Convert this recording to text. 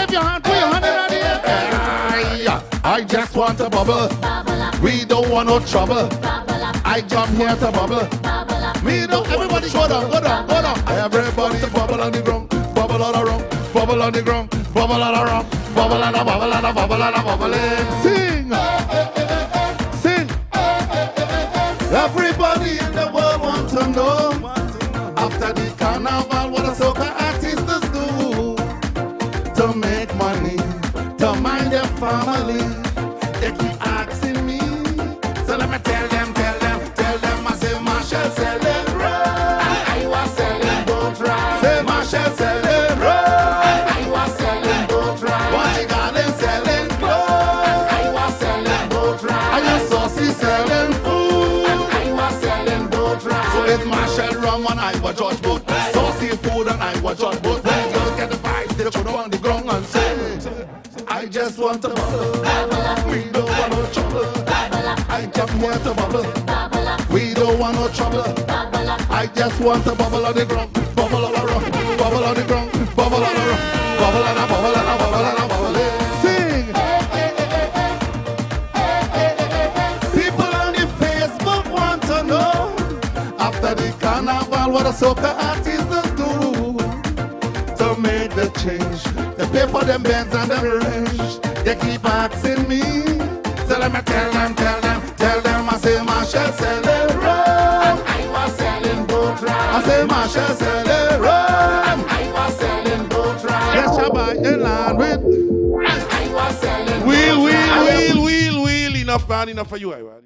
Wave your hand, put your hand in the air. I just want to bubble. We don't want no trouble. I jump here to bubble. We don't. Everybody go down, go down, go down. Everybody to bubble on the ground, bubble all around, bubble on the ground, bubble all around, bubble and a bubble and a bubble and a bubble. Sing, sing. Everybody in the world wants to know after the carnival what a soca artist do to make their family. They keep asking me, so let me tell them, tell them, tell them. I say Machel selling rum, I was selling boat ride. Say Machel selling rum, I was selling boat ride. What you got them selling clothes, I was selling boat ride. I just saucy selling food, I was selling boat ride. So it's Machel rum and Iwer George boat, saucy food and Iwer George boat. I just want to bubble. We don't want no trouble. I come here to bubble. We don't want no trouble. I just want to bubble on the ground, bubble all around, bubble on the ground, bubble all around, bubble and a bubble and a bubble and a bubble. Sing. People on the Facebook want to know after the carnival what the soca artists do to make the change. They pay for them bands and them range. They keep asking me. So let me tell them, tell them, tell them. I say Machel sell selling rum. I was selling boat ride. I say Machel sell selling rum. I was selling boat ride. Yes, I buy the land with. I was selling Wheel, wheel, wheel, wheel, wheel. Enough, man. Enough for you. man.